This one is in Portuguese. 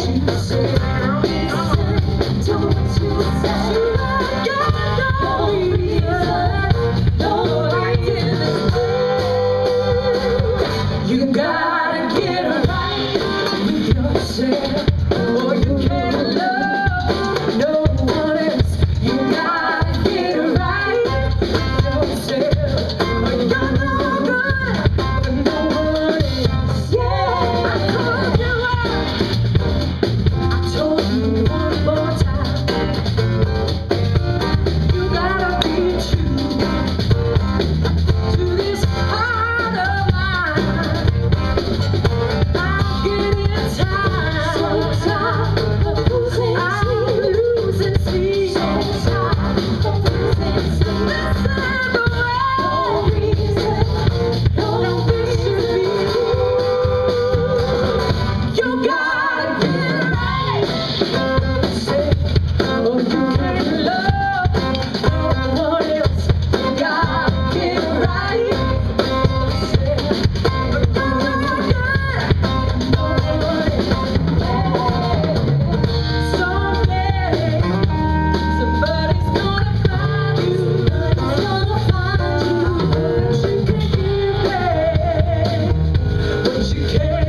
Thank you. eu te quero.